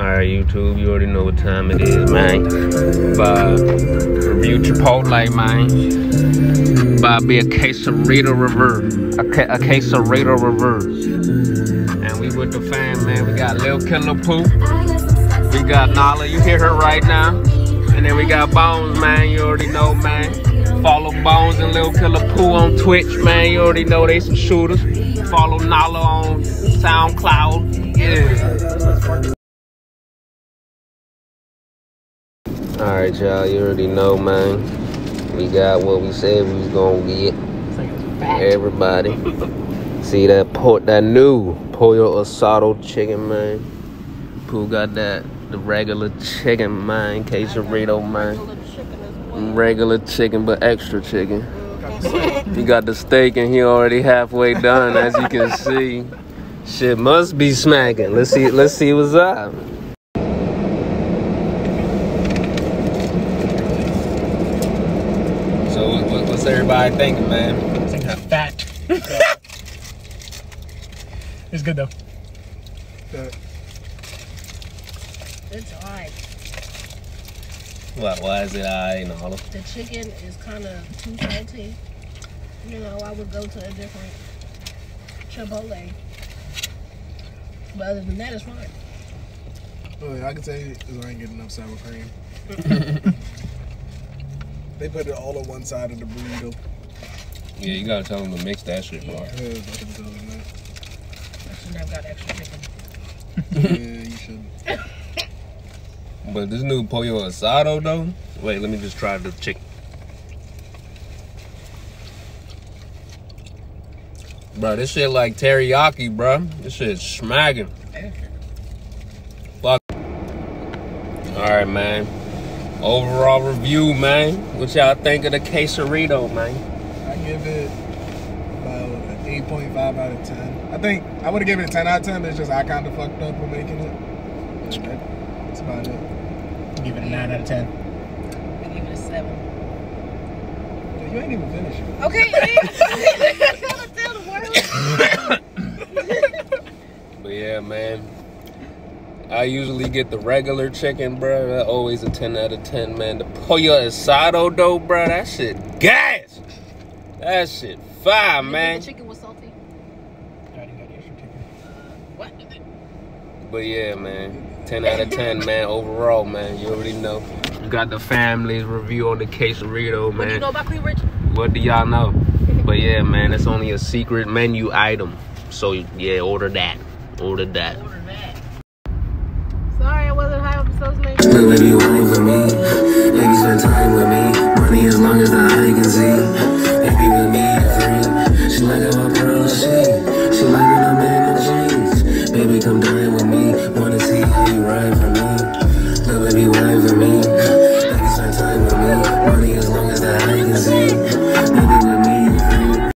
Alright, YouTube, you already know what time it is, man. By review Chipotle, man. By be a case of quesarito reverse. A, a quesarito reverse. And we with the fam, man. We got Lil Killer Pooh. We got Nala, you hear her right now. And then we got Bones, man. You already know, man. Follow Bones and Lil Killer Pooh on Twitch, man. You already know they some shooters. Follow Nala on SoundCloud. Yeah. Alright, y'all. You already know, man. We got what we said we was gonna get. Everybody. See that pork, that new pollo asado chicken, man. Pooh got that, the regular chicken, man. Quesarito, man. Regular chicken, but extra chicken. He got the steak and he already halfway done, as you can see. Shit must be smacking. Let's see. Let's see what's up. So what, what- what's everybody thinking, man? Things are fat. it's good though. It's alright. Why, why is it I and all of? The chicken is kind of too salty. You know, I would go to a different Chipotle. But other than that, it's fine. Well, I can say is I ain't getting enough sour cream. they put it all on one side of the burrito. Yeah, you gotta tell them to mix that shit, bro. Yeah, I can tell them I should have got extra chicken. yeah, you should. But this new pollo asado though. Wait, let me just try the chicken. Bro, this shit like teriyaki, bro. This shit smacking. Fuck. All right, man. Overall review, man. What y'all think of the quesarito, man? I give it about an 8.5 out of 10. I think I would have given it a 10 out of 10, but it's just I kind of fucked up with making it. And that- That's about it. Give it a nine out of ten. I give it a seven. You ain't even finished. Okay, gotta tell the world. But yeah, man. I usually get the regular chicken, bro. That always a 10 out of 10, man. The pollo asado, though, bro, that shit gas. That shit fire, man. The chicken was salty. I already got the extra chicken. Uh, what? But yeah, man. 10 out of 10, man. Overall, man. You already know. You got the family's review on the quesarito, What do you man. know about Clean Rich? What do y'all know? But yeah, man, it's only a secret menu item. So yeah, order that. Order that. Order that. Sauce Look, baby, wine with me. Baby, spend time with me.